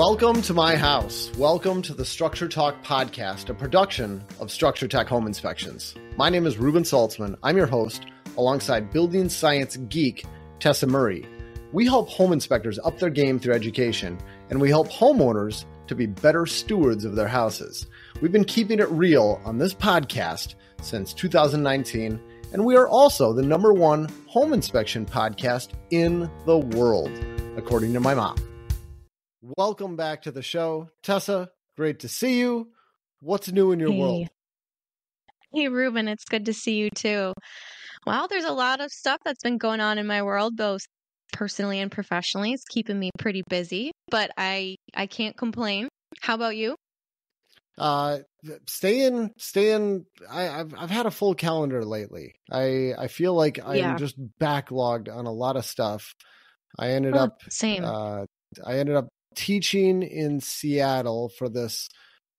Welcome to my house. Welcome to the Structure Talk podcast, a production of Structure Tech Home Inspections. My name is Reuben Saltzman. I'm your host, alongside building science geek Tessa Murray. We help home inspectors up their game through education, and we help homeowners to be better stewards of their houses. We've been keeping it real on this podcast since 2019, and we are also the number one home inspection podcast in the world, according to my mom. Welcome back to the show. Tessa, great to see you. What's new in your Hey. world? Hey, Reuben, it's good to see you too. Well, there's a lot of stuff that's been going on in my world, both personally and professionally. It's keeping me pretty busy, but I I can't complain. How about you? Uh, staying, staying. I, I've I've had a full calendar lately. I I feel like I'm Yeah. just backlogged on a lot of stuff. I ended Oh, up same. uh, I ended up teaching in Seattle for this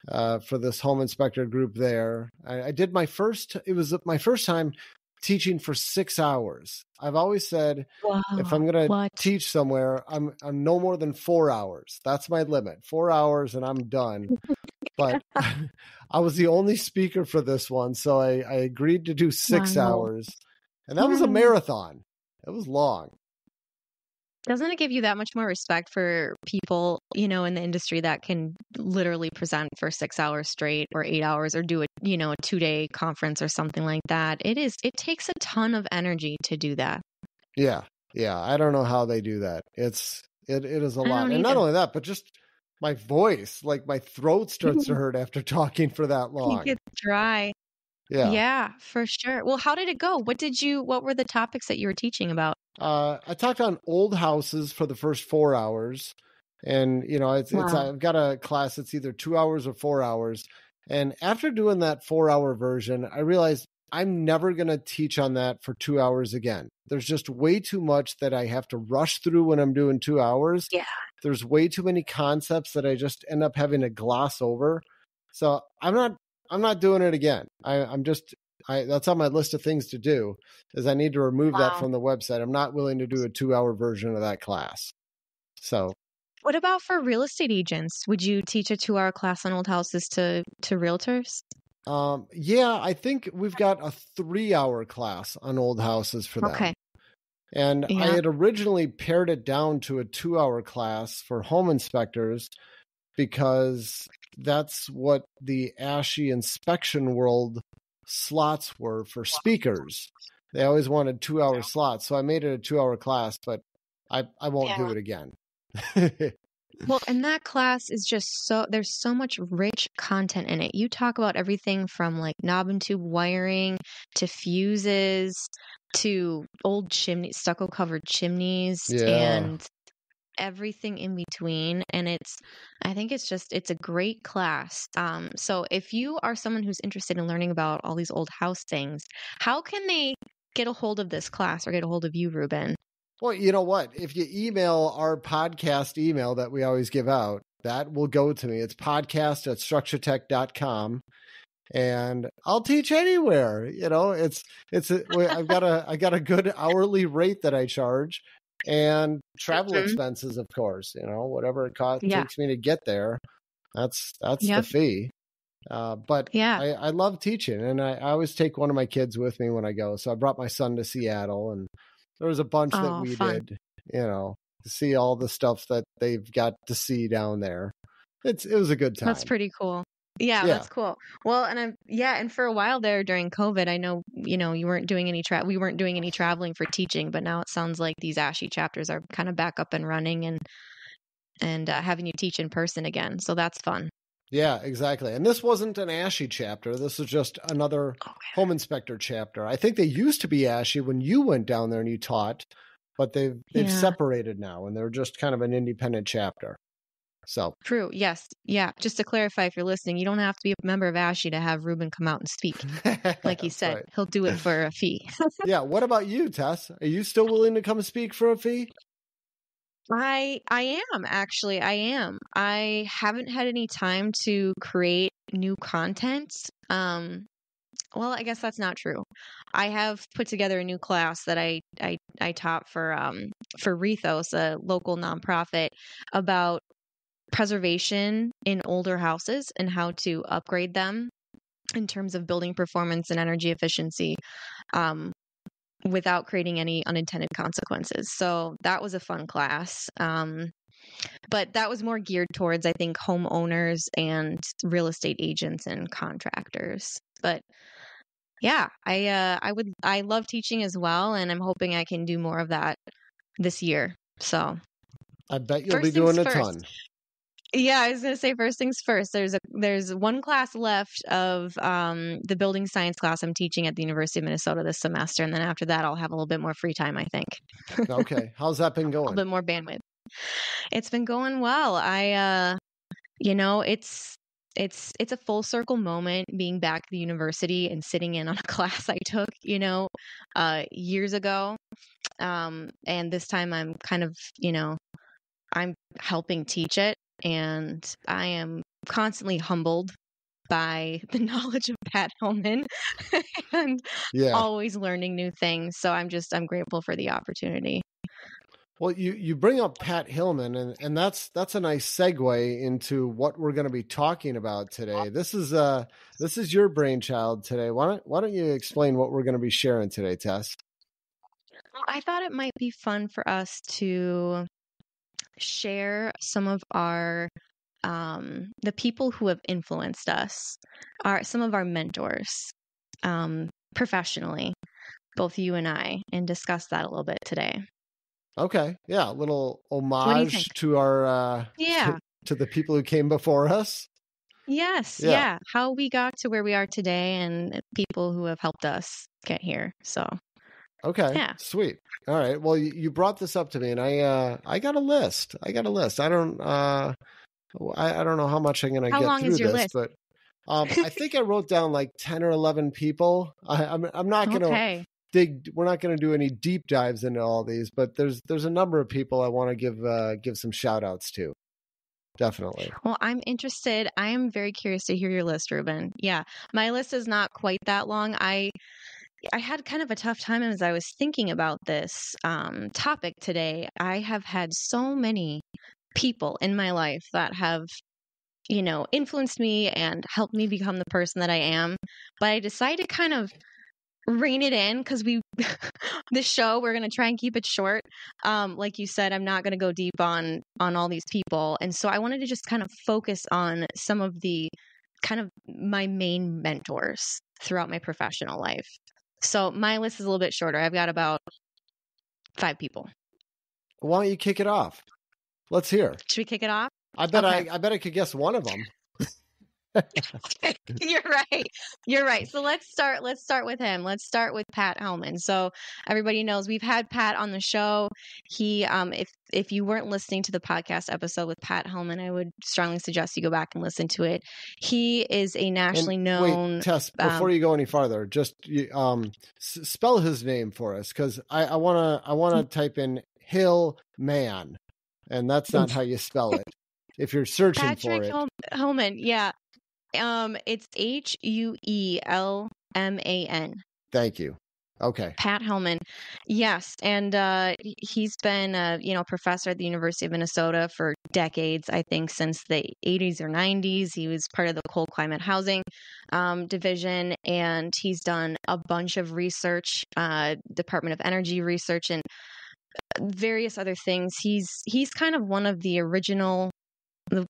uh, for this home inspector group there. I, I did my first. It was my first time teaching for six hours. I've always said wow. if I'm gonna what? teach somewhere, I'm I'm no more than four hours. That's my limit. Four hours and I'm done. But I was the only speaker for this one, so I, I agreed to do six Wow. hours, and that was a marathon. It was long. Doesn't it give you that much more respect for people, you know, in the industry that can literally present for six hours straight or eight hours or do a, you know, a two day conference or something like that? It is, it takes a ton of energy to do that. Yeah, yeah. I don't know how they do that. It's it it is a I lot, and not only that, but just my voice, like my throat starts to hurt after talking for that long. get dry. Yeah. Yeah, for sure. Well, how did it go? What did you, what were the topics that you were teaching about? Uh, I talked on old houses for the first four hours, and you know, it's, it's I've got a class that's either two hours or four hours. And after doing that four hour version, I realized I'm never going to teach on that for two hours again. There's just way too much that I have to rush through when I'm doing two hours. Yeah. There's way too many concepts that I just end up having to gloss over. So I'm not I'm not doing it again. I, I'm just I that's on my list of things to do is I need to remove that from the website. I'm not willing to do a two hour version of that class. So What about for real estate agents? Would you teach a two hour class on old houses to, to realtors? um yeah, I think we've got a three hour class on old houses for them. Okay. And I had originally pared it down to a two hour class for home inspectors because that's what the ASHI inspection world slots were for speakers. They always wanted two hour slots. So I made it a two hour class, but I, I won't do it again. Well, and that class is just so there's so much rich content in it. You talk about everything from like knob and tube wiring to fuses to old chimney stucco covered chimneys Yeah. and everything in between and it's I think it's just it's a great class. Um so if you are someone who's interested in learning about all these old house things, how can they get a hold of this class or get a hold of you, Reuben? Well, you know what? If you email our podcast email that we always give out, that will go to me. It's podcast at structuretech.com. And I'll teach anywhere. You know, it's it's a, I've got a I got a good hourly rate that I charge and travel Mhm. expenses, of course, you know, whatever it costs Yeah. takes me to get there. That's that's Yep. the fee. Uh, but Yeah. I, I love teaching and I, I always take one of my kids with me when I go. So I brought my son to Seattle and there was a bunch that Oh, we fun. did, you know, to see all the stuff that they've got to see down there. It's it was a good time. That's pretty cool. Yeah, Yeah. that's cool. Well, and I'm yeah, and for a while there during COVID, I know you know you weren't doing any tra- we weren't doing any traveling for teaching, but now it sounds like these ASHI chapters are kind of back up and running and and uh, having you teach in person again. So that's fun. Yeah, exactly. And this wasn't an ASHI chapter. This was just another home inspector chapter. I think they used to be ASHI when you went down there and you taught, but they've they've Yeah. separated now and they're just kind of an independent chapter. So True. Yes. Yeah. Just to clarify, if you're listening, you don't have to be a member of ASHI to have Reuben come out and speak. Like he said, right. he'll do it for a fee. yeah. What about you, Tess? Are you still willing to come speak for a fee? I I am actually I am. I haven't had any time to create new content. Um well, I guess that's not true. I have put together a new class that I I I taught for um for Rethos, a local nonprofit about preservation in older houses and how to upgrade them in terms of building performance and energy efficiency um, without creating any unintended consequences. So that was a fun class. Um, but that was more geared towards, I think, homeowners and real estate agents and contractors. But yeah, I uh, I would I love teaching as well, and I'm hoping I can do more of that this year. So I bet you'll be doing a first. ton. Yeah, I was gonna say first things first. There's a there's one class left of um, the building science class I'm teaching at the University of Minnesota this semester, and then after that, I'll have a little bit more free time. I think. okay, how's that been going? a little bit more bandwidth. It's been going well. I, uh, you know, it's it's it's a full circle moment being back at the university and sitting in on a class I took, you know, uh, years ago. Um, and this time I'm kind of, you know, I'm helping teach it and I am constantly humbled by the knowledge of Pat Huelman and yeah. always learning new things. So I'm just I'm grateful for the opportunity. Well, you, you bring up Pat Huelman, and, and that's that's a nice segue into what we're going to be talking about today. This is uh this is your brainchild today. Why don't why don't you explain what we're going to be sharing today, Tess? I thought it might be fun for us to share some of our um, the people who have influenced us, are some of our mentors um, professionally, both you and I, and discuss that a little bit today. Okay, yeah, a little homage to our uh, yeah to, to, the people who came before us. Yes, yeah. yeah, how we got to where we are today, and people who have helped us get here. So Okay. Yeah. Sweet. All right. Well, you, you brought this up to me, and I uh, I got a list. I got a list. I don't uh, I, I don't know how much I'm going to get through this, list? but um, I think I wrote down like ten or eleven people. I, am I'm, I'm not going to okay. dig. We're not going to do any deep dives into all these, but there's there's a number of people I want to give uh, give some shout outs to. Definitely. Well, I'm interested. I am very curious to hear your list, Reuben. Yeah, my list is not quite that long. I I had kind of a tough time as I was thinking about this um, topic today. I have had so many people in my life that have, you know, influenced me and helped me become the person that I am. But I decided to kind of rein it in because we this show we're going to try and keep it short um like you said i'm not going to go deep on on all these people and so i wanted to just kind of focus on some of the kind of my main mentors throughout my professional life so my list is a little bit shorter. I've got about five people. Why don't you kick it off? Let's hear. Should we kick it off? I bet okay. I I bet I could guess one of them. You're right. You're right. So let's start let's start with him. Let's start with Pat Huelman. So everybody knows we've had Pat on the show. He um if if you weren't listening to the podcast episode with Pat Huelman, I would strongly suggest you go back and listen to it. He is a nationally and known wait, Tess, before um, you go any farther, just um s- spell his name for us cuz I I want to I want to type in Hill Man and that's not how you spell it if you're searching Patrick for it. Hellman, yeah. Um, it's H U E L M A N. Thank you. Okay. Pat Huelman. Yes. And uh, he's been a you know professor at the University of Minnesota for decades, I think since the 80s or 90s. He was part of the cold climate housing um, division, and he's done a bunch of research, uh, Department of Energy research, and uh, various other things. He's he's kind of one of the original the,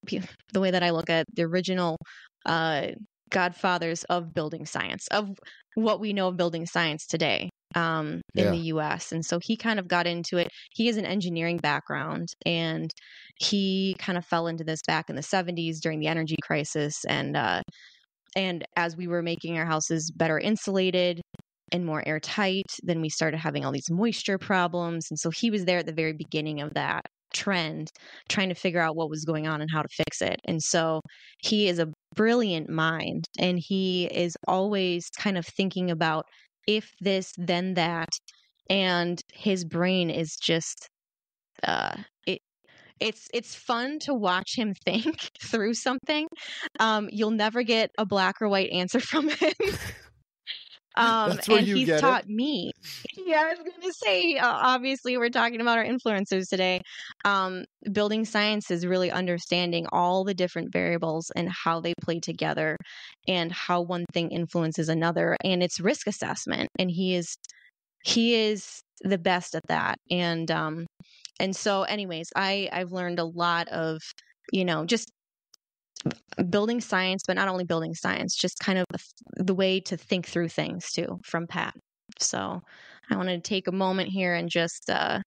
the way that I look at the original uh, godfathers of building science, of what we know of building science today um, in yeah. the US. And so he kind of got into it. He has an engineering background and he kind of fell into this back in the 70s during the energy crisis. And, uh, and as we were making our houses better insulated and more airtight, then we started having all these moisture problems. And so he was there at the very beginning of that trend, trying to figure out what was going on and how to fix it. And so he is a brilliant mind and he is always kind of thinking about if this then that and his brain is just uh it it's it's fun to watch him think through something um you'll never get a black or white answer from him Um, and you he's get it. taught me. Yeah, I was going to say, uh, obviously, we're talking about our influencers today. Um, building science is really understanding all the different variables and how they play together and how one thing influences another. And it's risk assessment. And he is, he is the best at that. And, um, and so anyways, I, I've learned a lot of, you know, just building science, but not only building science, just kind of the way to think through things too from Pat. So I wanted to take a moment here and just uh,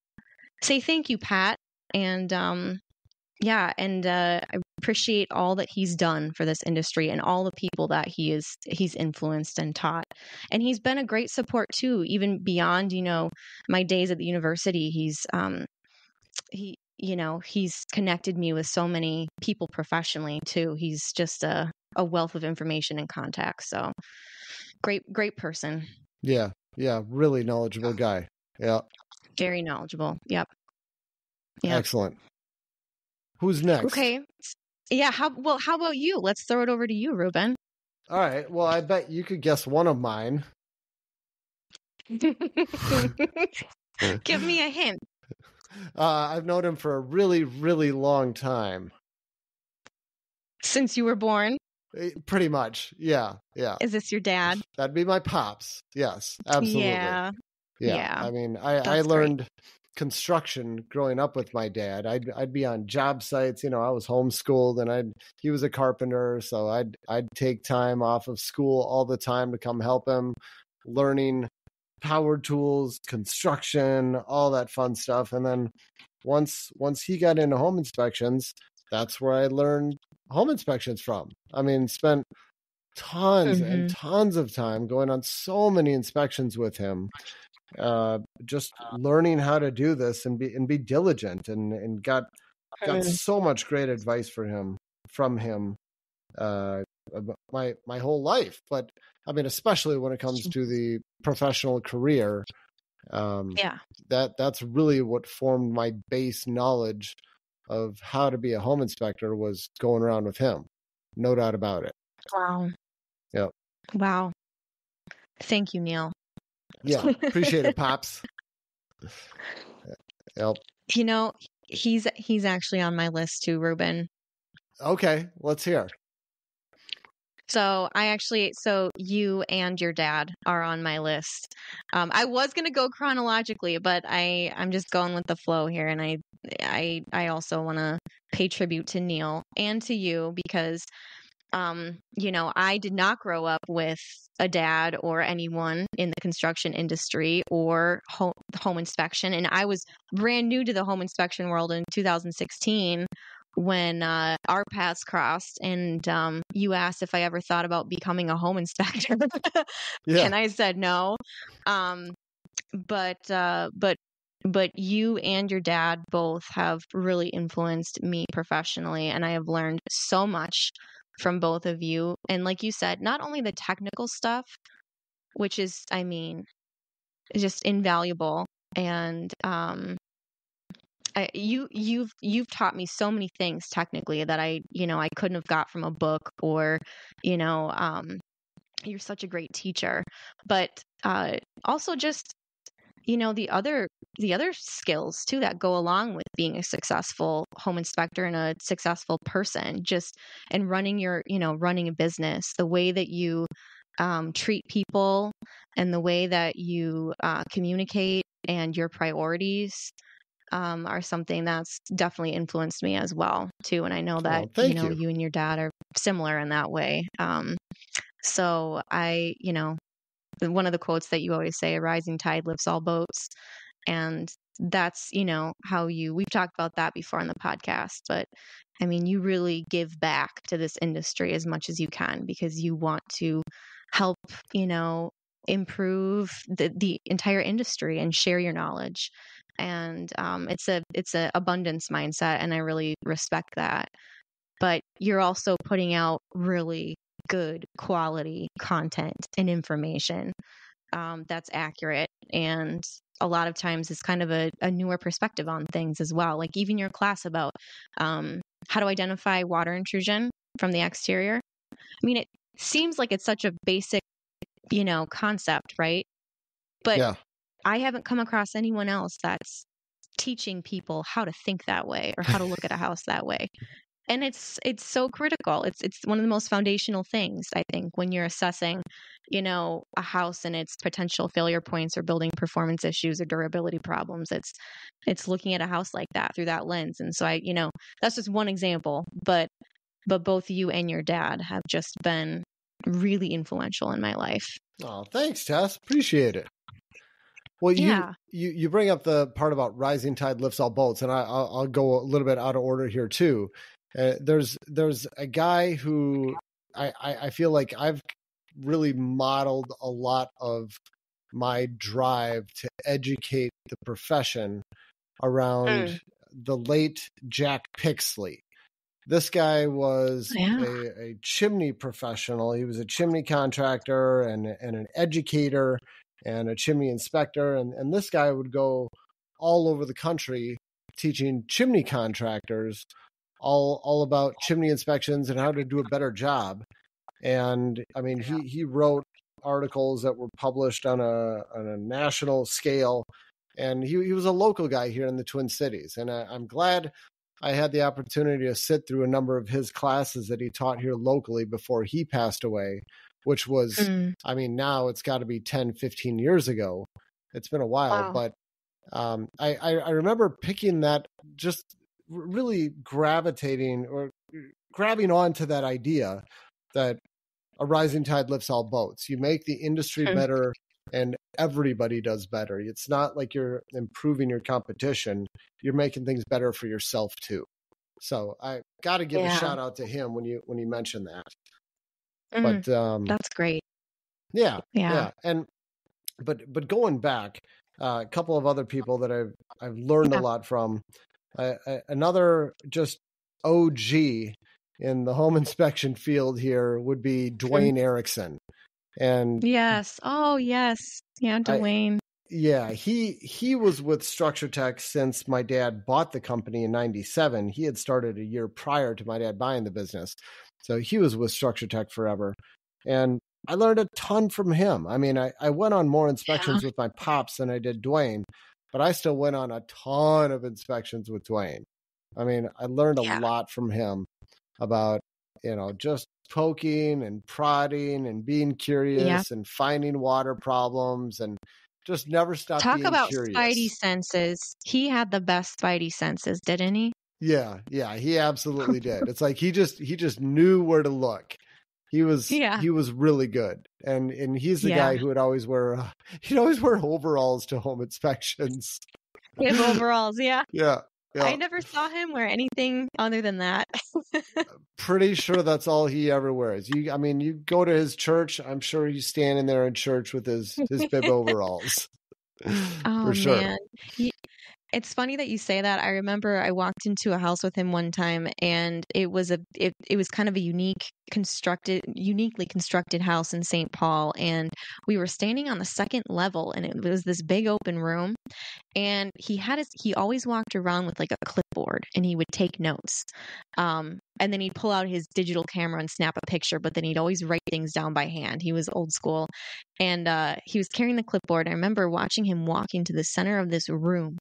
say thank you, Pat. And um, yeah, and uh, I appreciate all that he's done for this industry and all the people that he is he's influenced and taught. And he's been a great support too, even beyond you know my days at the university. He's um, he you know he's connected me with so many people professionally too he's just a, a wealth of information and contacts so great great person Yeah, yeah, really knowledgeable guy. Yeah, very knowledgeable yep Yeah. excellent. Who's next? okay yeah how well how about you let's throw it over to you reuben All right. Well, I bet you could guess one of mine. give me a hint Uh, I've known him for a really, really long time. since you were born Eh, Pretty much. Yeah, yeah. is this your dad That'd be my pops. Yes, absolutely. yeah Yeah. Yeah, I mean, I, I that's great. learned construction growing up with my dad. I'd I'd be on job sites. You know, I was homeschooled, and I'd he was a carpenter, so I'd I'd take time off of school all the time to come help him, learning power tools, construction, all that fun stuff. And then once once he got into home inspections, that's where I learned home inspections from. I mean, spent tons and tons of time going on so many inspections with him uh just learning how to do this and be and be diligent and and got got so much great advice for him from him uh my my whole life but i mean especially when it comes to the professional career um yeah. that that's really what formed my base knowledge of how to be a home inspector was going around with him no doubt about it. Wow. Yep. wow. Thank you neil. Yeah. Appreciate it pops. Yep. You know, he's he's actually on my list too, Reuben. okay let's hear So I actually, so you and your dad are on my list. Um, I was gonna go chronologically, but I I'm just going with the flow here, and I I I also want to pay tribute to Neil and to you because, um, you know, I did not grow up with a dad or anyone in the construction industry or home home inspection, and I was brand new to the home inspection world in 2016 when uh, our paths crossed and um, you asked if I ever thought about becoming a home inspector. yeah and I said no. Um, but uh, but but you and your dad both have really influenced me professionally, and I have learned so much from both of you. And like you said, not only the technical stuff, which is, I mean, just invaluable, and um, You you've you've taught me so many things technically that I you know I couldn't have got from a book or you know um you're such a great teacher. But uh also just you know the other the other skills too that go along with being a successful home inspector and a successful person just and running your you know running a business the way that you um, treat people and the way that you uh, communicate and your priorities um, are something that's definitely influenced me as well too and i know that you know you. you and your dad are similar in that way um, so i you know one of the quotes that you always say a rising tide lifts all boats and that's you know how you we've talked about that before on the podcast but i mean you really give back to this industry as much as you can because you want to help you know improve the, the entire industry and share your knowledge and um, it's a it's a abundance mindset and i really respect that but you're also putting out really good quality content and information um, that's accurate and a lot of times it's kind of a, a newer perspective on things as well like even your class about um, how to identify water intrusion from the exterior i mean it seems like it's such a basic you know, concept, right? But Yeah. I haven't come across anyone else that's teaching people how to think that way or how to look at a house that way. And it's it's so critical. It's it's one of the most foundational things I think when you're assessing, you know, a house and its potential failure points or building performance issues or durability problems. It's it's looking at a house like that through that lens. And so I, you know, that's just one example, but but both you and your dad have just been really influential in my life. Oh, thanks, Tess. Appreciate it. Well, you, you you bring up the part about rising tide lifts all boats, and I, I'll, I'll go a little bit out of order here too. Uh, there's there's a guy who I, I I feel like I've really modeled a lot of my drive to educate the profession around Mm. the late Jack Pixley. This guy was Yeah. a, a chimney professional. He was a chimney contractor and, and an educator and a chimney inspector. And, and this guy would go all over the country teaching chimney contractors all all about chimney inspections and how to do a better job. And I mean, he he wrote articles that were published on a on a national scale, and he he was a local guy here in the Twin Cities. And I, I'm glad I had the opportunity to sit through a number of his classes that he taught here locally before he passed away, which was Mm. I mean, now it's got to be 10, 15 years ago. It's been a while, Wow. but um, I, I, I remember picking that, just really gravitating or grabbing onto that idea that a rising tide lifts all boats. You make the industry Hmm. better and everybody does better. It's not like you're improving your competition, you're making things better for yourself too. So I got to give a shout out to him when you when you mentioned that. Mm. But um, That's great. yeah, Yeah. yeah and but but going back uh, a couple of other people that i've i've learned Yeah. a lot from uh, uh, another just og in the home inspection field here would be dwayne erickson and Yes. Oh, yes. Yeah, Dwayne. yeah he he was with structure tech since my dad bought the company in 97 he had started a year prior to my dad buying the business so he was with structure tech forever and i learned a ton from him i mean i, I went on more inspections with my pops than i did dwayne but i still went on a ton of inspections with dwayne i mean i learned a Yeah. lot from him about you know just poking and prodding and being curious and finding water problems and just never stop Talk about curious. spidey senses. He had the best spidey senses, didn't he? Yeah, yeah, he absolutely did. It's like he just he just knew where to look. He was Yeah. he was really good, and and he's the Yeah. guy who would always wear uh, he'd always wear overalls to home inspections. In overalls, yeah. Yeah, yeah. I never saw him wear anything other than that. Pretty sure that's all he ever wears. You, I mean, you go to his church. I'm sure he's standing there in church with his his bib overalls. Oh For sure. man. He- it's funny that you say that. I remember I walked into a house with him one time and it was a it, it was kind of a unique constructed uniquely constructed house in St. Paul and we were standing on the second level and it was this big open room and he had his he always walked around with like a clipboard and he would take notes. Um and then he'd pull out his digital camera and snap a picture but then he'd always write things down by hand. He was old school and uh, he was carrying the clipboard. I remember watching him walk into the center of this room,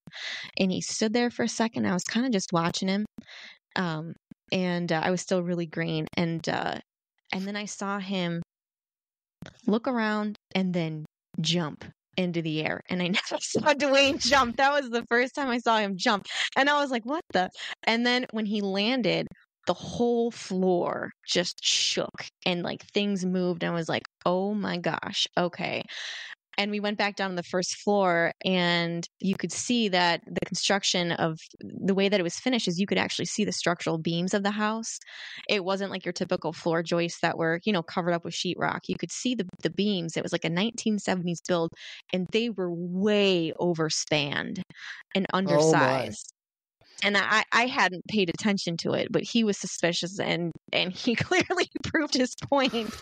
and he stood there for a second. I was kind of just watching him, um, and uh, I was still really green. And uh, and then I saw him look around and then jump into the air. And I never saw Dwayne jump. That was the first time I saw him jump, and I was like, "What the?" And then when he landed. The whole floor just shook and like things moved. And I was like, oh my gosh, okay. And we went back down to the first floor, and you could see that the construction of the way that it was finished is you could actually see the structural beams of the house. It wasn't like your typical floor joists that were, you know, covered up with sheetrock. You could see the, the beams. It was like a 1970s build, and they were way overspanned and oh undersized and I, I hadn't paid attention to it, but he was suspicious and and he clearly proved his point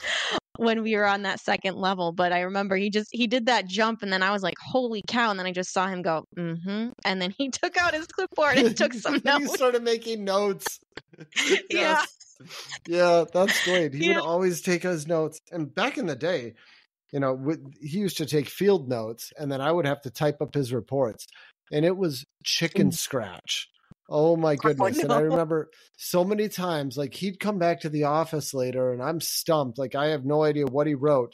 when we were on that second level. But I remember he just he did that jump and then I was like, holy cow, and then I just saw him go, mm-hmm. And then he took out his clipboard and took some notes. he started making notes. Yeah. Yes. Yeah, that's great. He Yeah. would always take his notes. And back in the day, you know, he used to take field notes and then I would have to type up his reports. And it was chicken mm. scratch. Oh my goodness. Oh, no. And I remember so many times, like he'd come back to the office later and I'm stumped. Like I have no idea what he wrote.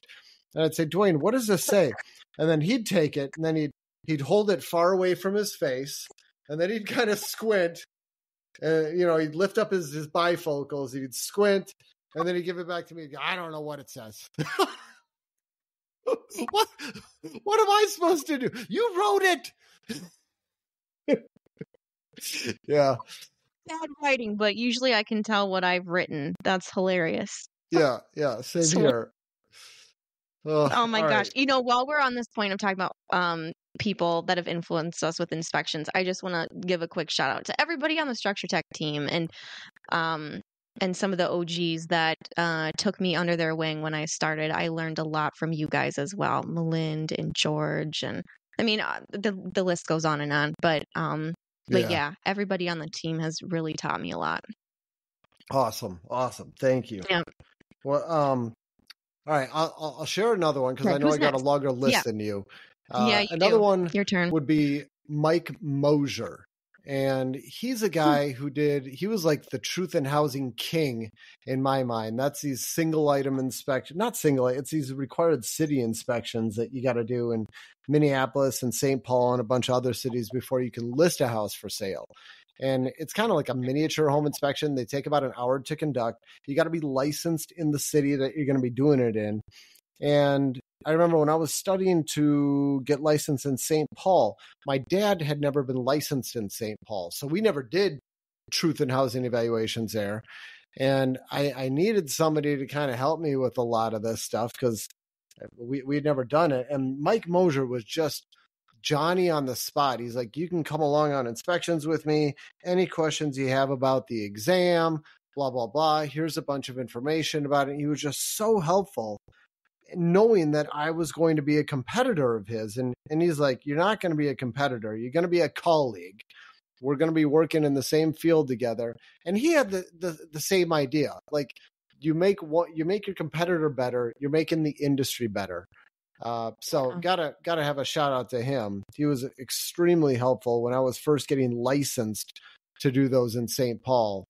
And I'd say, Dwayne, what does this say? And then he'd take it and then he'd he'd hold it far away from his face, and then he'd kind of squint. Uh, you know, he'd lift up his, his bifocals, he'd squint, and then he'd give it back to me. I don't know what it says. what what am I supposed to do? You wrote it. yeah. Bad writing, but usually I can tell what I've written. That's hilarious. Yeah, yeah, same so, here. Oh, oh my gosh. Right. You know, while we're on this point of talking about um people that have influenced us with inspections, I just want to give a quick shout out to everybody on the Structure Tech team and um and some of the OGs that uh, took me under their wing when I started. I learned a lot from you guys as well, Melind and George, and I mean uh, the the list goes on and on. But um, but yeah. yeah, everybody on the team has really taught me a lot. Awesome, awesome, thank you. Yeah. Well, um, all right, I'll, I'll share another one because right, I know I got next? a longer list yeah. than you. Uh, yeah, you another do. one. Your turn would be Mike Mosier, and he's a hmm. guy who did. He was like the truth in housing king in my mind. That's these single item inspection, not single. It's these required city inspections that you got to do in Minneapolis and St. Paul and a bunch of other cities before you can list a house for sale and it's kind of like a miniature home inspection. They take about an hour to conduct. You got to be licensed in the city that you're going to be doing it in. And I remember when I was studying to get licensed in St. Paul, my dad had never been licensed in St. Paul. So we never did truth in housing evaluations there. And I, I needed somebody to kind of help me with a lot of this stuff because uh, we, we'd never done it. And Mike Mosier was just Johnny on the spot. He's like, you can come along on inspections with me. Any questions you have about the exam, blah, blah, blah. Here's a bunch of information about it. He was just so helpful knowing that I was going to be a competitor of his. And, and he's like, you're not going to be a competitor. You're going to be a colleague. We're going to be working in the same field together. And he had the, the, the same idea. Like you make what you make your competitor better. You're making the industry better. Uh, so yeah. gotta gotta have a shout out to him. He was extremely helpful when I was first getting licensed to do those in St. Paul.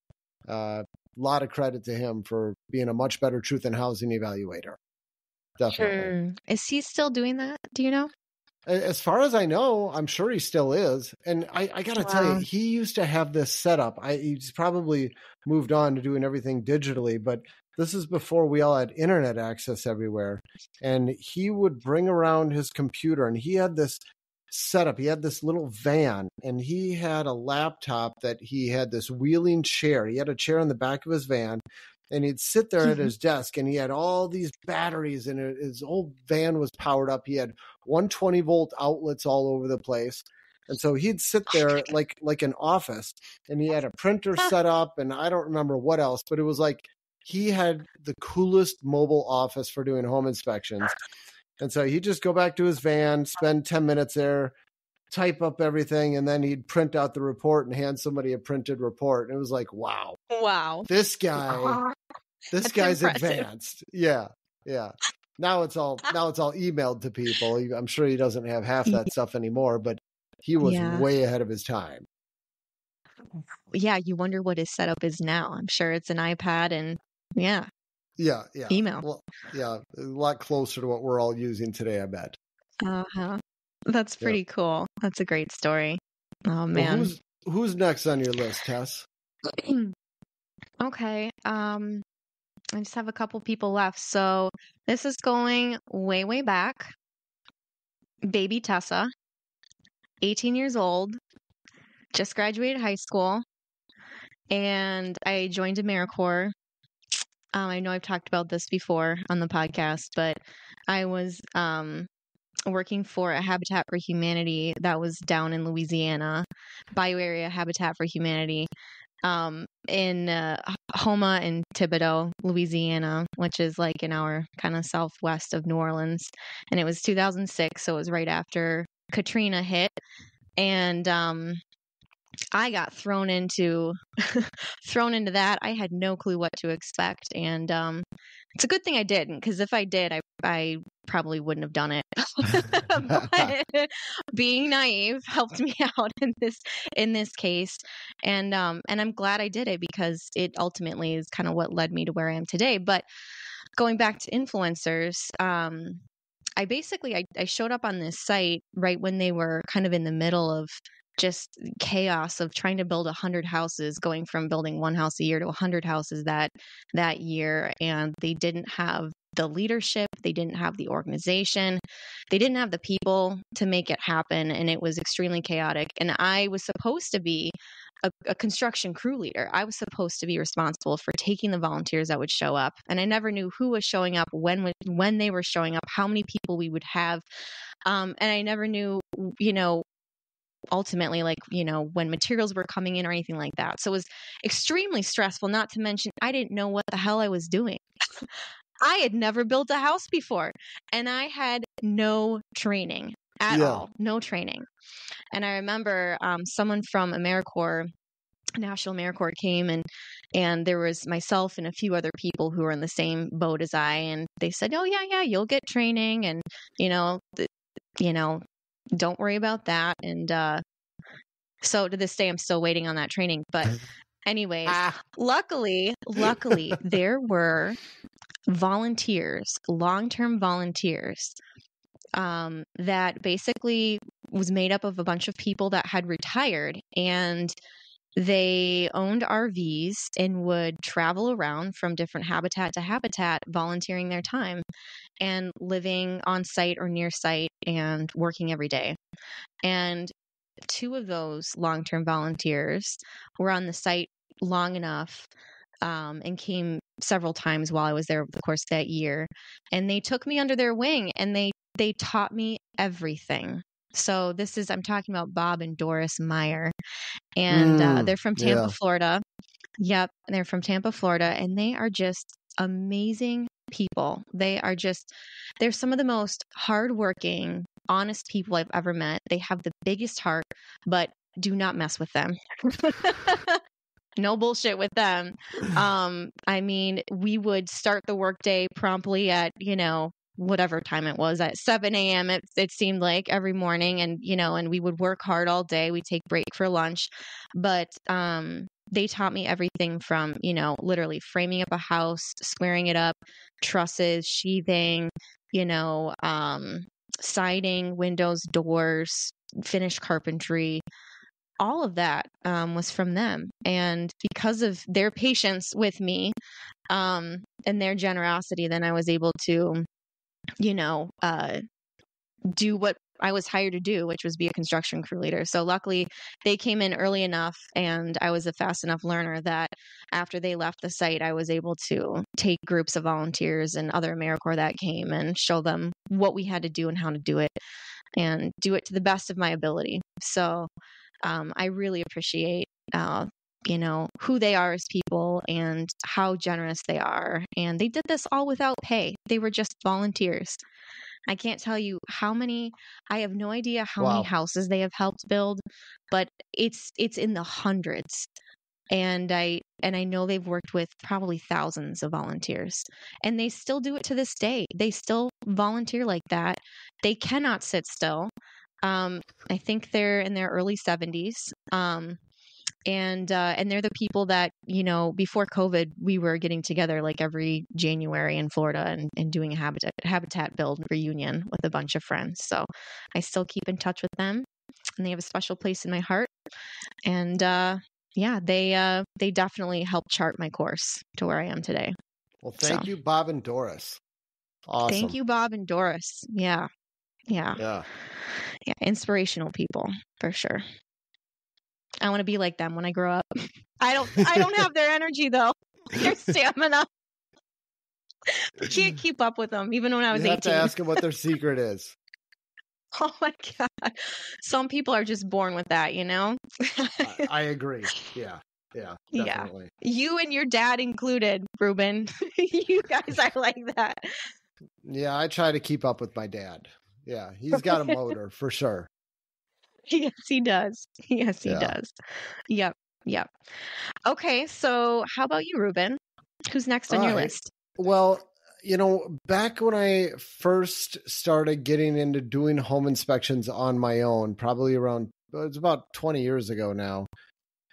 A uh, lot of credit to him for being a much better truth and housing evaluator. Definitely. Sure. Is he still doing that? Do you know? As far as I know, I'm sure he still is. And I, I got to wow. tell you, he used to have this setup. I, he's probably moved on to doing everything digitally, but this is before we all had internet access everywhere. And he would bring around his computer and he had this setup. He had this little van and he had a laptop that he had this wheeling chair. He had a chair in the back of his van and he'd sit there at mm-hmm. his desk and he had all these batteries and his old van was powered up. He had 120 volt outlets all over the place. And so he'd sit there like like an office and he had a printer set up and I don't remember what else, but it was like he had the coolest mobile office for doing home inspections. And so he'd just go back to his van, spend 10 minutes there, type up everything, and then he'd print out the report and hand somebody a printed report. And it was like, wow. Wow. This guy, this That's guy's impressive. advanced. Yeah. Yeah. Now it's all now it's all emailed to people. I'm sure he doesn't have half that stuff anymore, but he was yeah. way ahead of his time. Yeah, you wonder what his setup is now. I'm sure it's an iPad and yeah. Yeah, yeah. Email. Well, yeah, a lot closer to what we're all using today, I bet. Uh huh. That's pretty yeah. cool. That's a great story. Oh man. Well, who's who's next on your list, Tess? okay. Um I just have a couple people left. So this is going way, way back. Baby Tessa, 18 years old, just graduated high school, and I joined AmeriCorps um, I know I've talked about this before on the podcast, but I was um, working for a Habitat for Humanity that was down in Louisiana, Bayou Area Habitat for Humanity, um, in uh, Houma and Thibodaux, Louisiana, which is like an hour kind of southwest of New Orleans. And it was 2006, so it was right after Katrina hit. And um, I got thrown into thrown into that. I had no clue what to expect, and um, it's a good thing I didn't because if I did, I I probably wouldn't have done it. but being naive helped me out in this in this case, and um, and I'm glad I did it because it ultimately is kind of what led me to where I am today. But going back to influencers, um, I basically I, I showed up on this site right when they were kind of in the middle of just chaos of trying to build a hundred houses, going from building one house a year to a hundred houses that that year, and they didn't have the leadership, they didn't have the organization, they didn't have the people to make it happen, and it was extremely chaotic. And I was supposed to be a, a, construction crew leader. I was supposed to be responsible for taking the volunteers that would show up, and I never knew who was showing up, when when they were showing up, how many people we would have, um, and I never knew, you know, ultimately like you know when materials were coming in or anything like that. So it was extremely stressful not to mention i didn't know what the hell i was doing. I had never built a house before and i had no training at yeah. all no training. And i remember um, someone from americorps national americorps came and and there was myself and a few other people who were in the same boat as i and they said oh yeah yeah you'll get training and you know the, you know don't worry about that. And uh, so to this day, I'm still waiting on that training. But, anyways, ah. luckily, luckily, there were volunteers, long term volunteers um, that basically was made up of a bunch of people that had retired and they owned RVs and would travel around from different habitat to habitat, volunteering their time and living on site or near site and working every day. And two of those long term volunteers were on the site long enough um, and came several times while I was there over the course of that year. And they took me under their wing and they they taught me everything. So this is I'm talking about Bob and Doris Meyer, and uh, mm, uh, they're from Tampa, yeah. Florida. Yep, they're from Tampa, Florida, and they are just amazing people. They are just they're some of the most hardworking, honest people I've ever met. They have the biggest heart, but do not mess with them. no bullshit with them. Um, I mean, we would start the workday promptly at, you know, whatever time it was at 7 a.m. It, it seemed like every morning. And, you know, and we would work hard all day. We take break for lunch. But um, they taught me everything from, you know, literally framing up a house, squaring it up, trusses, sheathing, you know, um, siding, windows, doors, finished carpentry. All of that um, was from them. And because of their patience with me um, and their generosity, then I was able to you know, uh, do what I was hired to do, which was be a construction crew leader. So luckily, they came in early enough, and I was a fast enough learner that after they left the site, I was able to take groups of volunteers and other AmeriCorps that came and show them what we had to do and how to do it, and do it to the best of my ability. So um, I really appreciate uh, you know, who they are as people and how generous they are. And they did this all without pay. They were just volunteers. I can't tell you how many I have no idea how wow. many houses they have helped build, but it's it's in the hundreds. And I and I know they've worked with probably thousands of volunteers. And they still do it to this day. They still volunteer like that. They cannot sit still. Um, I think they're in their early 70s. Um, and uh, and they're the people that you know before COVID we were getting together like every January in Florida and, and doing a habitat habitat build reunion with a bunch of friends. So I still keep in touch with them, and they have a special place in my heart. And uh, yeah, they uh, they definitely helped chart my course to where I am today. Well, thank so. you, Bob and Doris. Awesome. Thank you, Bob and Doris. Yeah. Yeah. Yeah. Yeah. Inspirational people for sure. I want to be like them when I grow up. I don't I don't have their energy though. Their stamina. Can't keep up with them even when I was you have 18. to ask them what their secret is. Oh my god. Some people are just born with that, you know? I, I agree. Yeah. Yeah, definitely. Yeah. You and your dad included, Reuben. you guys are like that. Yeah, I try to keep up with my dad. Yeah, he's got a motor for sure. Yes, he does. Yes, he Yeah. does. Yep. Yep. Okay, so how about you, Reuben? Who's next on All your list? Well, you know, back when I first started getting into doing home inspections on my own, probably around it's about 20 years ago now,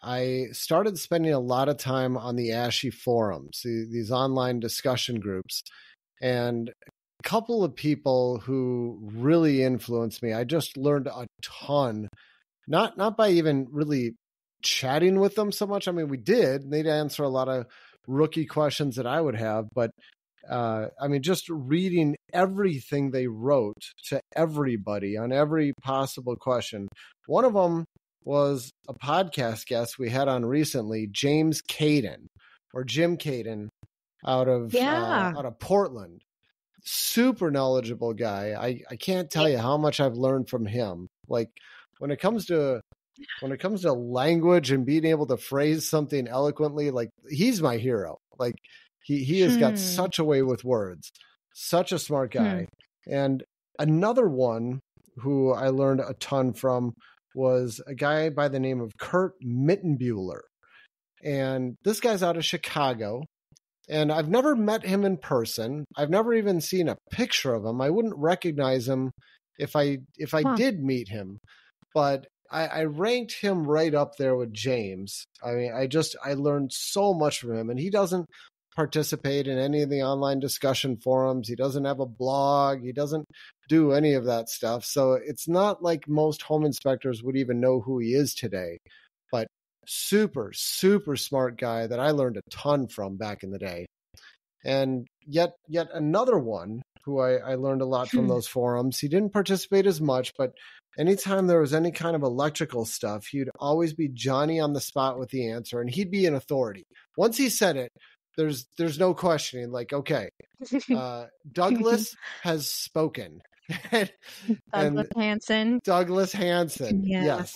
I started spending a lot of time on the ASHI forums, these online discussion groups. And couple of people who really influenced me, I just learned a ton, not not by even really chatting with them so much. I mean, we did. They'd answer a lot of rookie questions that I would have, but uh, I mean, just reading everything they wrote to everybody on every possible question. One of them was a podcast guest we had on recently, James Katen or Jim Katen out of Yeah. uh, out of Portland. Super knowledgeable guy. I, I can't tell you how much I've learned from him. Like when it comes to when it comes to language and being able to phrase something eloquently, like he's my hero. Like he he has got Hmm. such a way with words. Such a smart Hmm. guy. And another one who I learned a ton from was a guy by the name of Kurt Mittenbuehler. And this guy's out of Chicago. And I've never met him in person. I've never even seen a picture of him. I wouldn't recognize him if I if I Huh. did meet him. But I, I ranked him right up there with James. I mean, I just I learned so much from him, and he doesn't participate in any of the online discussion forums. He doesn't have a blog. He doesn't do any of that stuff. So it's not like most home inspectors would even know who he is today. Super, super smart guy that I learned a ton from back in the day. And yet, yet another one who I, I learned a lot from Hmm. those forums. He didn't participate as much, but anytime there was any kind of electrical stuff, he'd always be Johnny on the spot with the answer, and he'd be an authority. Once he said it, there's there's no questioning. Like, okay, uh, Douglas has spoken. And Douglas Hansen. Douglas Hansen, yes,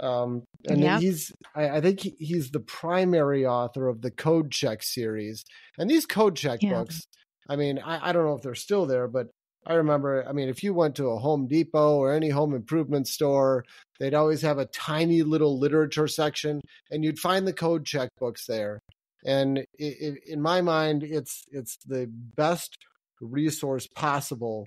um, and Yep. he's I, I think he, he's the primary author of the Code Check series. And these Code Check Yeah. books, I mean, I, I don't know if they're still there, but I remember, I mean, if you went to a Home Depot or any home improvement store, they'd always have a tiny little literature section, and you'd find the Code Check books there. And i i in my mind, it's it's the best resource possible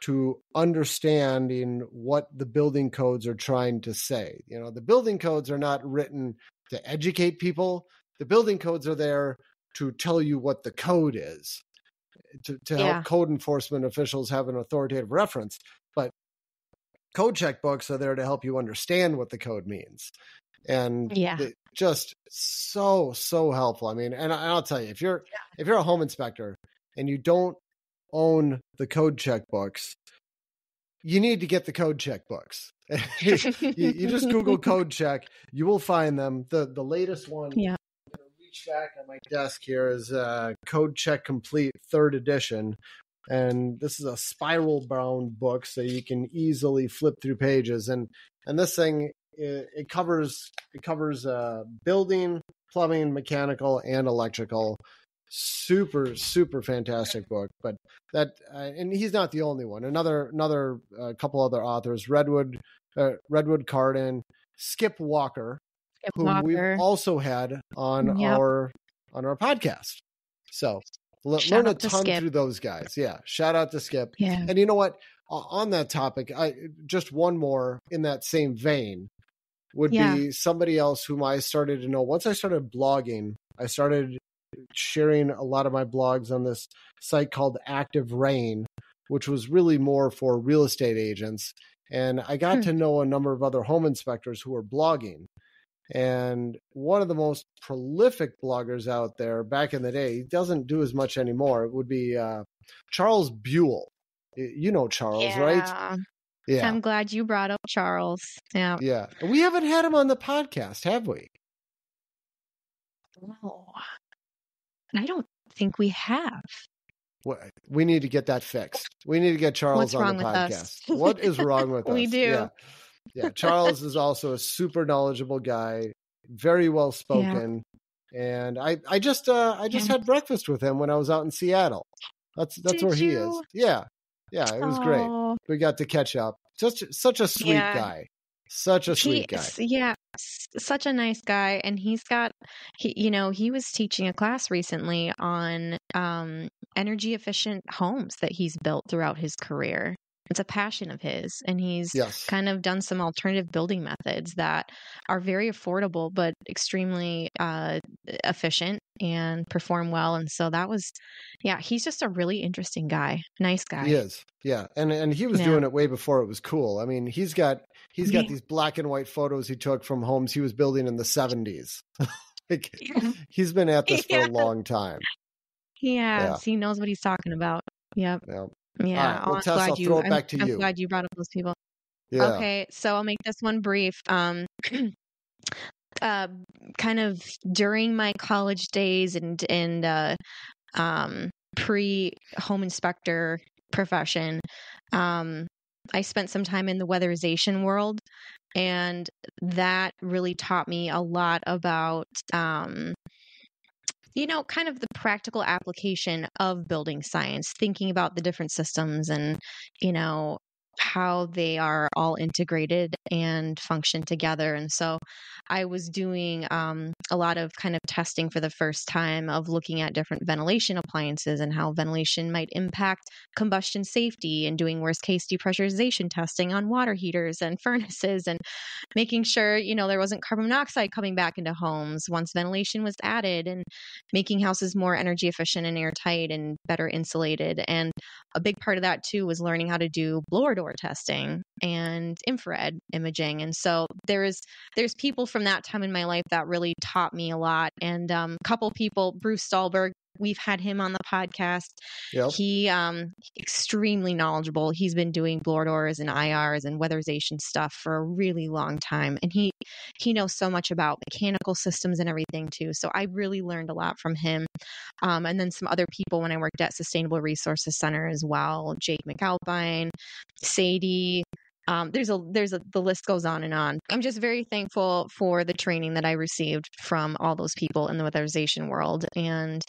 to understanding what the building codes are trying to say. You know, the building codes are not written to educate people. The building codes are there to tell you what the code is, to, to Yeah. help code enforcement officials have an authoritative reference. But code checkbooks are there to help you understand what the code means. And Yeah. the- just so so helpful. I mean, and I- I'll tell you, if you're if you're a home inspector and you don't own the code check books, you need to get the code check books. you, you just Google code check, you will find them. the The latest one, Yeah. I'm reach back on my desk here is uh, Code Check Complete Third Edition, and this is a spiral bound book, so you can easily flip through pages. and And this thing it, it covers it covers uh, building, plumbing, mechanical, and electrical. Super super fantastic book, but that uh, and he's not the only one. Another another uh, couple other authors, Redwood uh, Redwood Kardon, Skip Walker, Skip Walker. we've also had on Yep. our on our podcast. So l- learn a to ton Skip. through those guys. Yeah, shout out to Skip. yeah. And you know what? On that topic, I just one more in that same vein would Yeah. be somebody else whom I started to know. Once I started blogging, I started sharing a lot of my blogs on this site called Active Rain, which was really more for real estate agents. And I got Hmm. to know a number of other home inspectors who were blogging. And one of the most prolific bloggers out there back in the day, he doesn't do as much anymore, it would be uh, Charles Buell. You know Charles, right? Yeah. Yeah. I'm glad you brought up Charles. Yeah. Yeah. We haven't had him on the podcast, have we? Oh. I don't think we have. Wha- We need to get that fixed. We need to get Charles What's on wrong the podcast. what is wrong with us? We do. Yeah. yeah. Charles is also a super knowledgeable guy, very well spoken. And I, I just uh I just Yeah. had breakfast with him when I was out in Seattle. That's that's Did where he is. Yeah. Yeah, it was great. Oh, We got to catch up. Such such a sweet Yeah. guy. Such a sweet he, guy. Yeah, such a nice guy, and he's got, he, you know, he was teaching a class recently on um, energy efficient homes that he's built throughout his career. It's a passion of his, and he's yes. kind of done some alternative building methods that are very affordable but extremely uh, efficient and perform well. And so that was, yeah, he's just a really interesting guy, nice guy. He is, yeah, and and he was Yeah. doing it way before it was cool. I mean, he's got he's got Yeah. these black and white photos he took from homes he was building in the seventies. like he's been at this for a long time. Yeah, he knows what he's talking about. Yep. Yeah, Yeah. right, well, I'm Tess, glad I'll you. throw it I'm, back to I'm you. glad you brought up those people. yeah, Okay, so I'll make this one brief. Um, uh, kind of during my college days and and uh, um, pre home inspector profession, um, I spent some time in the weatherization world, and that really taught me a lot about. Um, you know, kind of the practical application of building science, thinking about the different systems and, you know, how they are all integrated and function together. And so I was doing um, a lot of kind of testing for the first time of looking at different ventilation appliances and how ventilation might impact combustion safety and doing worst case depressurization testing on water heaters and furnaces and making sure, you know, there wasn't carbon monoxide coming back into homes once ventilation was added and making houses more energy efficient and airtight and better insulated. And a big part of that too was learning how to do blower door testing and infrared imaging. And so there's there's people from that time in my life that really taught me a lot. And um, a couple people, Bruce Stahlberg, we've had him on the podcast. yep. He um extremely knowledgeable. He's been doing blower doors and IRs and weatherization stuff for a really long time. And he he knows so much about mechanical systems and everything too. So I really learned a lot from him. Um, and then some other people when I worked at Sustainable Resources Center as well, Jake McAlpine, Sadie. Um, there's a there's a the list goes on and on. I'm just very thankful for the training that I received from all those people in the weatherization world and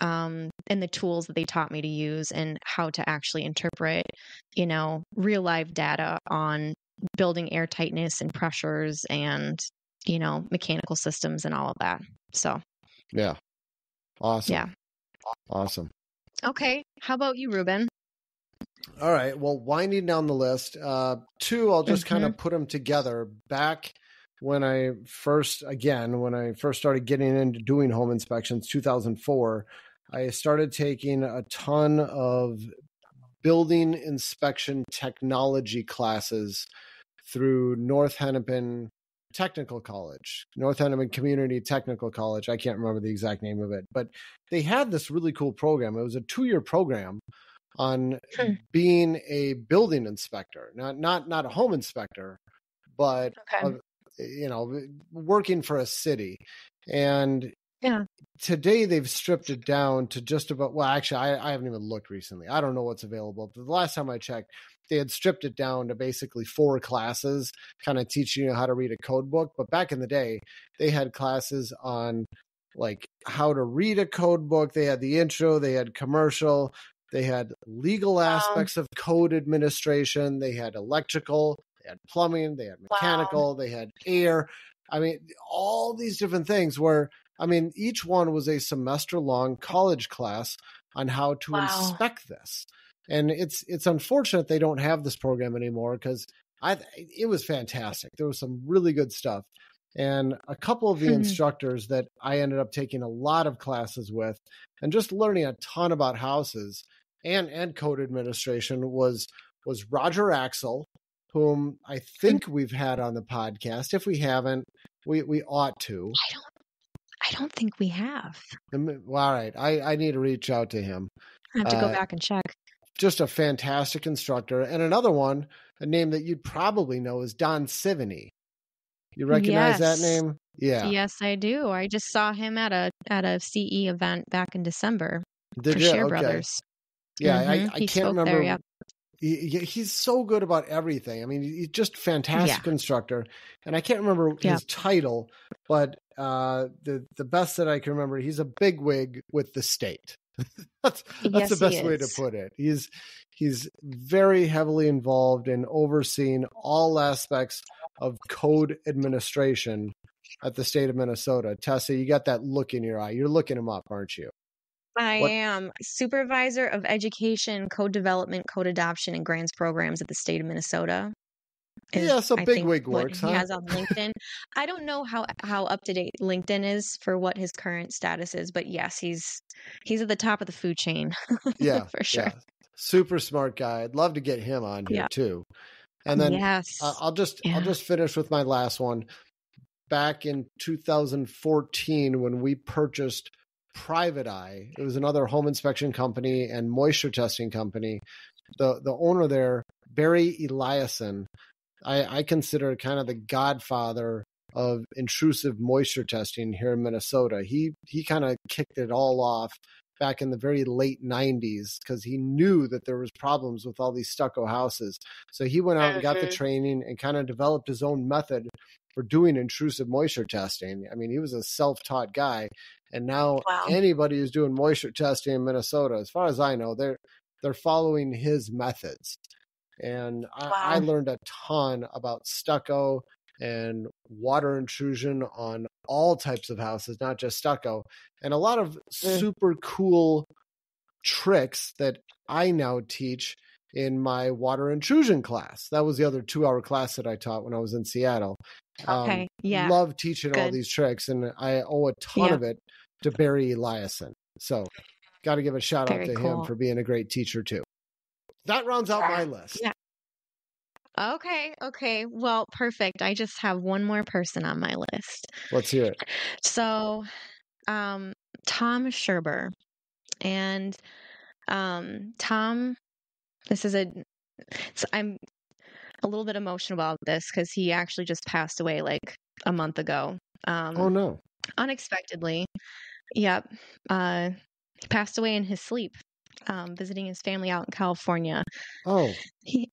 um, and the tools that they taught me to use and how to actually interpret, you know, real live data on building air tightness and pressures and you know mechanical systems and all of that. So Yeah. Awesome. yeah. Awesome. Okay. How about you, Reuben? All right. Well, winding down the list, uh, two, I'll just kind of put them together. Back when I first, again, when I first started getting into doing home inspections, 2004, I started taking a ton of building inspection technology classes through North Hennepin Technical College, North Hennepin Community Technical College. I can't remember the exact name of it, but they had this really cool program. It was a two year program on Hmm. being a building inspector, not not not a home inspector, but Okay. uh, you know, working for a city. And Yeah. today they've stripped it down to just about well, actually, I, I haven't even looked recently. I don't know what's available. But the last time I checked, they had stripped it down to basically four classes, kind of teaching you how to read a code book. But back in the day, they had classes on like how to read a code book. They had the intro, they had commercial, they had legal aspects of code administration, they had electrical, they had plumbing, they had mechanical, they had air. I mean, all these different things where I mean, each one was a semester long college class on how to Wow. inspect this. And it's it's unfortunate they don't have this program anymore because I it was fantastic. There was some really good stuff. And a couple of the Hmm. instructors that I ended up taking a lot of classes with and just learning a ton about houses and and code administration was was Roger Axel, whom I think we've had on the podcast. If we haven't, we we ought to. I don't. I don't think we have. Well, all right, I I need to reach out to him. I have to go Uh, back and check. Just a fantastic instructor, and another one, a name that you'd probably know is Don Sivigny. You recognize that name? Yeah. Yes, I do. I just saw him at a at a CE event back in December Did for you? Share Okay. Brothers. Yeah, Mhm. I, I can't remember. there, yep. he, he- he's so good about everything. I mean, he's just fantastic instructor, and I can't remember Yeah. his title, but uh, the the best that I can remember, he's a bigwig with the state. that's that's Yes, the best way to put it. He's he's very heavily involved in overseeing all aspects of code administration at the state of Minnesota. Tessa, you got that look in your eye. You're looking him up, aren't you? I what? am supervisor of education, code development, code adoption, and grants programs at the state of Minnesota. Yeah, so big wig works. He huh? has on LinkedIn. I don't know how how up to date LinkedIn is for what his current status is, but yes, he's he's at the top of the food chain. yeah, for sure. Yeah. Super smart guy. I'd love to get him on here yeah. too. And then yes. Uh, I'll just yeah. I'll just finish with my last one. Back in 2014, when we purchased Private Eye, it was another home inspection company and moisture testing company. The the owner there, Barry Eliason, I, I consider kind of the godfather of intrusive moisture testing here in Minnesota. He he kind of kicked it all off back in the very late 90s because he knew that there was problems with all these stucco houses. So he went out and got the mm-hmm. training and kind of developed his own method for doing intrusive moisture testing. I mean, he was a self-taught guy and now wow. anybody who's doing moisture testing in Minnesota, as far as I know, they're they're following his methods and I, wow. I learned a ton about stucco and water intrusion on all types of houses, not just stucco, and a lot of mm. super cool tricks that I now teach in my water intrusion class. That was the other two hour class that I taught when I was in Seattle. Okay. Um, yeah. Love teaching Good. all these tricks, and I owe a ton yeah. of it to Barry Eliason. So, got to give a shout Very out to cool. him for being a great teacher too that rounds out my list. Yeah. Okay, okay. Well, perfect. I just have one more person on my list. Let's hear it. So, um, Tom Schirber. And um, Tom, this is a, I'm a little bit emotional about this because he actually just passed away like a month ago. Um, oh, no. Unexpectedly. Yep. Uh, he passed away in his sleep um, visiting his family out in California. Oh. He,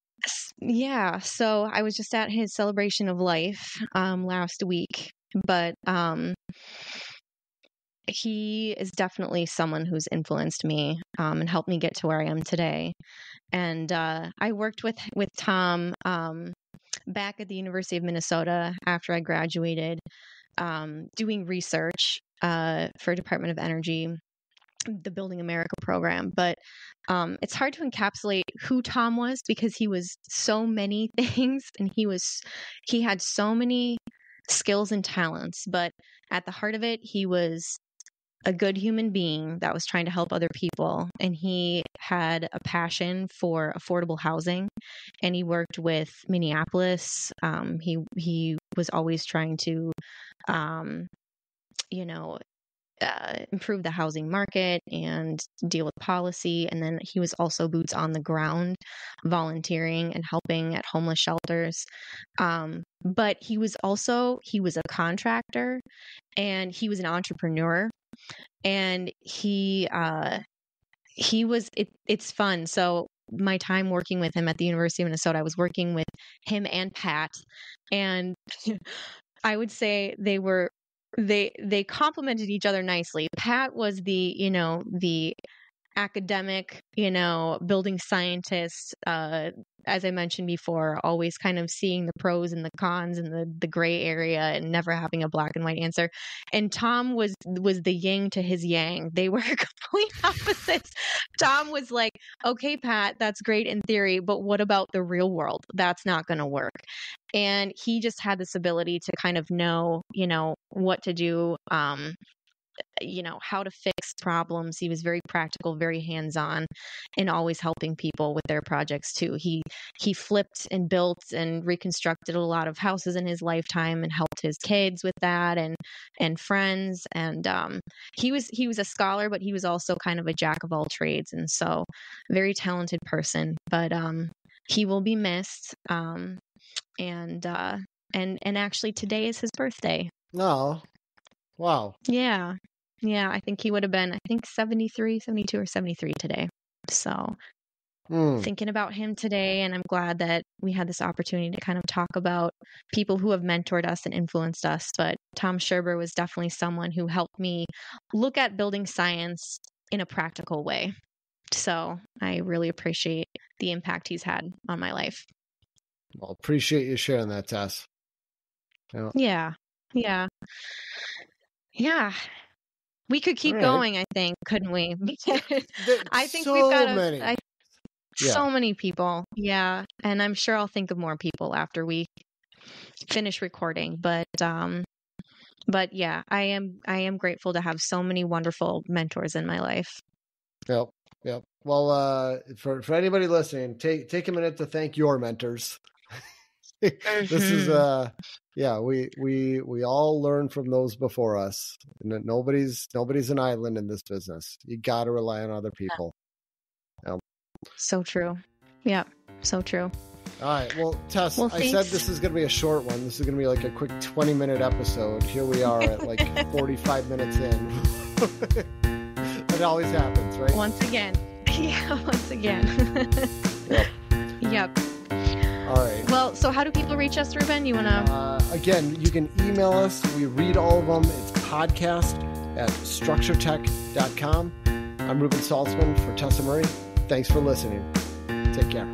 yeah. So I was just at his celebration of life um, last week, but um, he is definitely someone who's influenced me um, and helped me get to where I am today. And uh, I worked with with Tom um, back at the University of Minnesota after I graduated, um, doing research uh, for Department of Energy the Building America program, but um, it's hard to encapsulate who Tom was because he was so many things and he was he had so many skills and talents, but at the heart of it, he was a good human being that was trying to help other people and he had a passion for affordable housing and he worked with minneapolis um, he he was always trying to um, you know uh, improve the housing market and deal with policy. And then he was also boots on the ground, volunteering and helping at homeless shelters. Um, but he was also he was a contractor and he was an entrepreneur and he uh, he was it, it's fun so my time working with him at the University of Minnesota, I was working with him and Pat, and I would say they were they they complemented each other nicely. Pat was the, you know, the academic, you know, building scientist, uh, as I mentioned before, always kind of seeing the pros and the cons and the the gray area and never having a black and white answer. And Tom was was the yin to his yang. They were complete opposites. Tom was like, "Okay, Pat, that's great in theory, but what about the real world? That's not going to work." And he just had this ability to kind of know, you know, what to do um, you know how to fix problems. He was very practical very hands-on and always helping people with their projects too. He he flipped and built and reconstructed a lot of houses in his lifetime and helped his kids with that and and friends and um, he was he was a scholar but he was also kind of a jack of all trades and so very talented person but um he will be missed um and uh and and actually today is his birthday. No Wow. Yeah. Yeah, I think he would have been, I think 73, 72 or 73 today. So mm. thinking about him today, and I'm glad that we had this opportunity to kind of talk about people who have mentored us and influenced us. But Tom Schirber was definitely someone who helped me look at building science in a practical way. So I really appreciate the impact he's had on my life. Well, appreciate you sharing that, Tess. Yeah. Yeah. Yeah. Yeah. We could keep right. going, I think, couldn't we? I think so we've got a, many. I, Yeah. so many people. Yeah. And I'm sure I'll think of more people after we finish recording. But um but yeah, I am I am grateful to have so many wonderful mentors in my life. Yep. Yep. Well, uh, for for anybody listening, take take a minute to thank your mentors. this is Mhm. uh yeah we we we all learn from those before us nobody's nobody's an island in this business you got to rely on other people um, So true. yeah So true. all right well tess Well, i said this is going to be a short one this is going to be like a quick 20 minute episode here we are at like 45 minutes in it always happens right Once again. Yeah, once again. Yep. yep. All right Well, so how do people reach us, Reuben? You wanna Uh, again, you can email us. We read all of them. It's podcast at structuretech.com. I'm Reuben Saltzman for Tessa Murray. Thanks for listening. Take care.